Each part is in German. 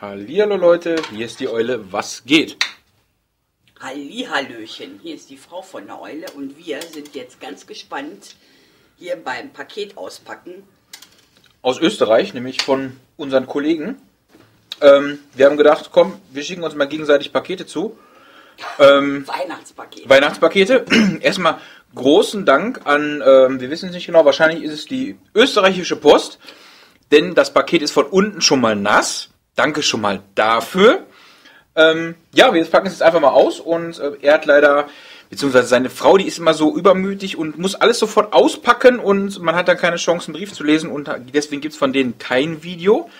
Hallihallo Leute, hier ist die Eule, was geht? Hallihallöchen, hier ist die Frau von der Eule und wir sind jetzt ganz gespannt hier beim Paket auspacken. Aus Österreich, nämlich von unseren Kollegen. Ähm, wir haben gedacht, komm, wir schicken uns mal gegenseitig Pakete zu. Ähm, Weihnachtspaket. Weihnachtspakete. Erstmal großen Dank an, ähm, wir wissen es nicht genau, wahrscheinlich ist es die österreichische Post, denn das Paket ist von unten schon mal nass. Danke schon mal dafür. Ähm, ja, wir packen es jetzt einfach mal aus und äh, er hat leider, beziehungsweise seine Frau, die ist immer so übermütig und muss alles sofort auspacken und man hat dann keine Chance, einen Brief zu lesen und deswegen gibt es von denen kein Video.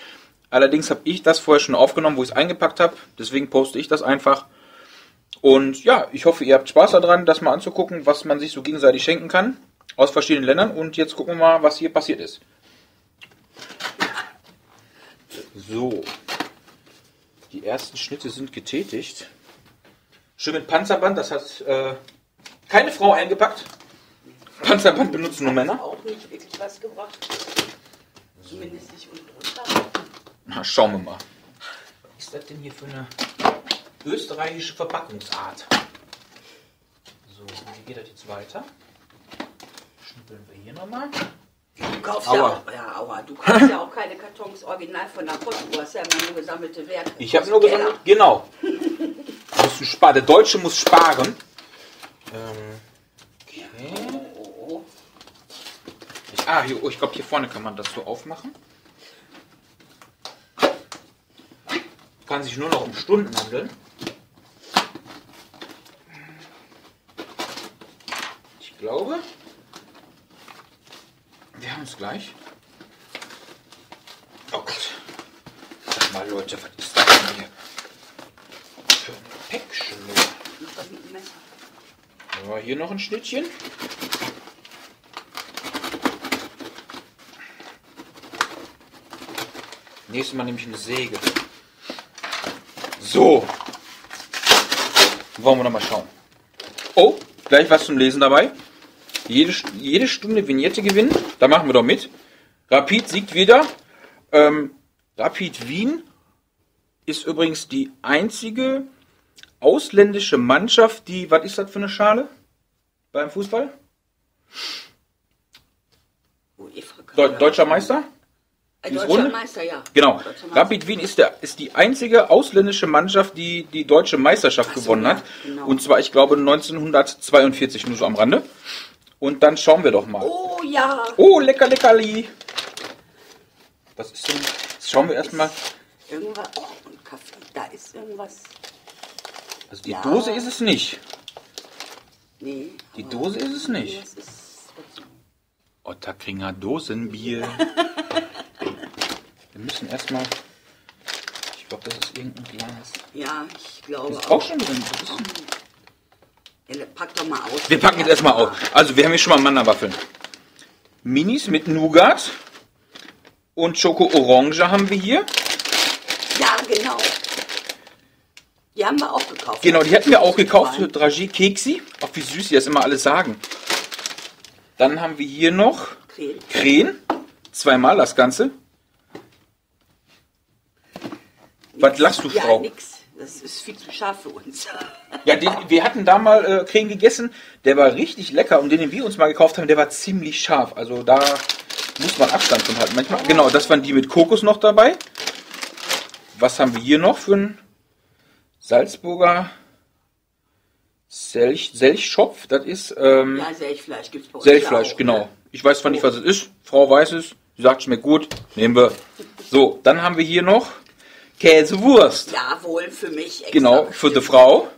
Allerdings habe ich das vorher schon aufgenommen, wo ich es eingepackt habe. Deswegen poste ich das einfach. Und ja, ich hoffe, ihr habt Spaß daran, das mal anzugucken, was man sich so gegenseitig schenken kann aus verschiedenen Ländern. Und jetzt gucken wir mal, was hier passiert ist. So. Die ersten Schnitte sind getätigt. Schön mit Panzerband, das hat äh, keine Frau eingepackt. Panzerband benutzen nur Männer. Auch nicht wirklich was gebracht. Zumindest nicht unten drunter. Na, schauen wir mal. Was ist das denn hier für eine österreichische Verpackungsart? So, wie geht das jetzt weiter? Schnippeln wir hier nochmal. Du kaufst Aua. ja auch, ja, du kaufst ja auch keine Kartons original von der Post. Du hast ja immer nur gesammelte Werte. Ich habe nur gesammelt. Genau. Musst du sparen. Der Deutsche muss sparen. Ähm, okay. Ich, ah, hier, oh, ich glaube, hier vorne kann man das so aufmachen. Kann sich nur noch um Stunden handeln. Ich glaube, wir haben es gleich. Oh Gott. Sag mal, Leute, was ist das denn hier? Für ein Messer. Ja, hier noch ein Schnittchen. Nächstes Mal nehme ich eine Säge. So. Wollen wir noch mal schauen. Oh, gleich was zum Lesen dabei. Jede, jede Stunde Vignette gewinnen. Da machen wir doch mit. Rapid siegt wieder. Ähm, Rapid Wien ist übrigens die einzige ausländische Mannschaft, die, was ist das für eine Schale beim Fußball? Deu Deutscher Meister? Äh, die Deutscher runde? Meister, ja. Genau. Meister. Rapid Wien ist, der, ist die einzige ausländische Mannschaft, die die deutsche Meisterschaft so, gewonnen ja, hat. genau. Und zwar, ich glaube, 1942, nur so am Rande. Und dann schauen wir doch mal. Oh ja. Oh, lecker, leckerli. Was ist denn? Jetzt schauen wir erstmal. Irgendwas. Oh, und Kaffee. Da ist irgendwas. Also die Ja. Dose ist es nicht. Nee. Die Dose ist es nicht. ist Ottakringer Dosenbier. wir müssen erstmal. Ich glaube, das ist irgendein Glas. Ja, ich glaube Ist auch. auch schon drin. Ja, pack doch mal aus. Wir packen jetzt erstmal aus. Also, wir haben hier schon mal Mannerwaffeln. Minis mit Nougat. Und Schoko Orange haben wir hier. Ja, genau. Die haben wir auch gekauft. Genau, die hätten wir auch gekauft für. Dragé Keksi. Auch wie süß die das immer alles sagen. Dann haben wir hier noch Creme. Krähen. Zweimal das Ganze. Was lachst du, ja, Frau? nix. Das ist viel zu scharf für uns. Ja, den, wir hatten da mal äh, Krähen gegessen. Der war richtig lecker. Und den, den wir uns mal gekauft haben, der war ziemlich scharf. Also da muss man Abstand von halten. Manchmal, genau, das waren die mit Kokos noch dabei. Was haben wir hier noch für einen Salzburger Selch, Selchschopf? Das ist ähm, ja, Selchfleisch gibt's bei uns Selchfleisch, auch, genau. ne? Ich weiß zwar nicht, was es ist. Frau weiß es. Sie sagt, schmeckt gut. Nehmen wir. So, dann haben wir hier noch Käsewurst. Jawohl, für mich. Extra Genau, für die. Frau.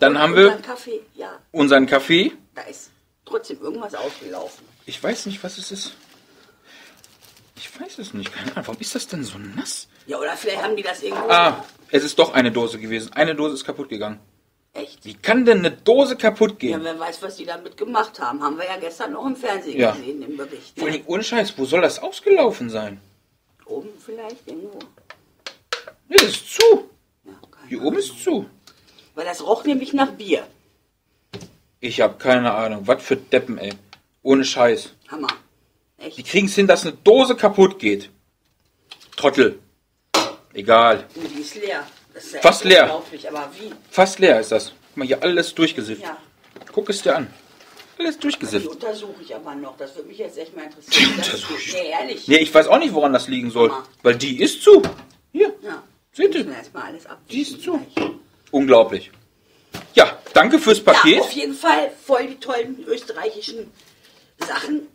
Dann haben Und wir Kaffee, ja. unseren Kaffee. Da ist trotzdem irgendwas ausgelaufen. Ich weiß nicht, was es ist. Ich weiß es nicht. Keine Ahnung. Warum ist das denn so nass? Ja, oder vielleicht haben die das irgendwo. Ah, es ist doch eine Dose gewesen. Eine Dose ist kaputt gegangen. Echt? Wie kann denn eine Dose kaputt Ja, gehen? wer weiß, was die damit gemacht haben. Haben wir ja gestern noch im Fernsehen Ja. gesehen, im Bericht. Vor allem, ohne Scheiß, wo soll das ausgelaufen sein? Oben vielleicht irgendwo. Nee, das ist zu. Ja, Hier oben ist zu. Weil das roch nämlich nach Bier. Ich habe keine Ahnung. Was für Deppen, ey. Ohne Scheiß. Hammer. Echt? Die kriegen es hin, dass eine Dose kaputt geht. Trottel. Egal. Und die ist leer. Das ist ja Fast leer. Unglaublich, aber wie? Fast leer ist das. Guck mal, hier alles durchgesifft. Ja, Guck es dir an. Alles die durchgesifft. untersuche ich aber noch. Das würde mich jetzt echt mal interessieren. Die untersuche ich. Nee, ehrlich. Nee, ich weiß auch nicht, woran das liegen soll. Mama. Weil die ist zu. Hier. Ja. Seht ihr? Die ist zu. gleich. Unglaublich. Ja, danke fürs Paket. Ja, auf jeden Fall voll die tollen österreichischen Sachen.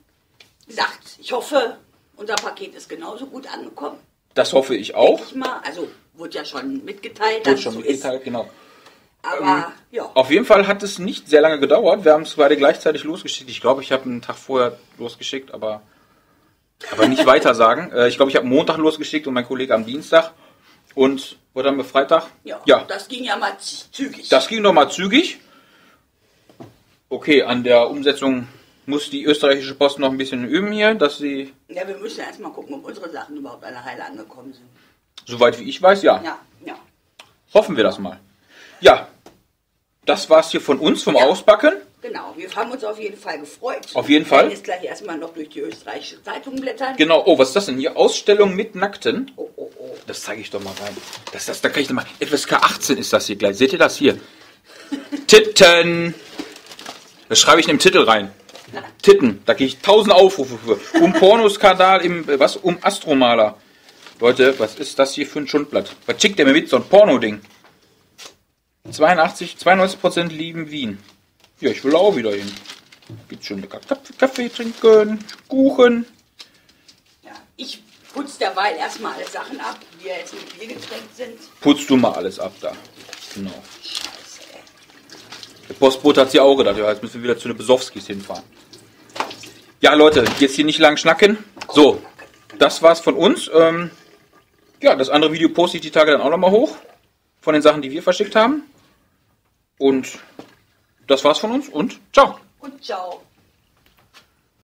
Gesagt, ich hoffe, unser Paket ist genauso gut angekommen. Das hoffe ich auch. Ich mal. Also, wurde ja schon mitgeteilt, Wurde schon so mitgeteilt, genau. ist. Aber, ja. Auf jeden Fall hat es nicht sehr lange gedauert. Wir haben es beide gleichzeitig losgeschickt. Ich glaube, ich habe einen Tag vorher losgeschickt, aber, aber nicht weiter sagen. Äh, Ich glaube, ich habe Montag losgeschickt und mein Kollege am Dienstag. Und wurde dann Freitag? ja. ja. Das ging ja mal zügig. Das ging doch mal zügig. Okay, an der Umsetzung muss die österreichische Post noch ein bisschen üben hier, dass sie, ja, wir müssen erstmal gucken, ob unsere Sachen überhaupt alle heil angekommen sind. soweit wie ich weiß, ja. Ja, ja. Hoffen wir das mal. Ja, das war's hier von uns, vom Ja. Auspacken. Genau, wir haben uns auf jeden Fall gefreut. Auf jeden Wir Fall. werden jetzt gleich erstmal noch durch die österreichische Zeitung blättern. Genau, oh, was ist das denn hier? Ausstellung mit Nackten. Oh, oh, oh. Das zeige ich doch mal rein. Das, das, da kann ich doch mal. FSK 18 ist das hier gleich. Seht ihr das hier? Titten. Das schreibe ich in den Titel rein. Titten. Da kriege ich tausend Aufrufe für. Um Pornoskandal im, äh, was? Um Astromaler. Leute, was ist das hier für ein Schundblatt? Was schickt der mir mit? So ein Porno-Ding. 82, 92% lieben Wien. Ja, ich will auch wieder hin. Gibt's schon lecker Kaffee, Kaffee trinken, Kuchen. Ja, ich putze derweil erstmal alle Sachen ab, die ja jetzt mit Bier getränkt sind. Putzt du mal alles ab da. Genau. Scheiße, ey. Der Postbote hat sie auch gedacht, ja, jetzt müssen wir wieder zu den Besowskis hinfahren. Ja, Leute, jetzt hier nicht lang schnacken. So, das war's von uns. Ähm, ja, das andere Video poste ich die Tage dann auch nochmal hoch. Von den Sachen, die wir verschickt haben. Und das war's von uns und ciao. Und ciao.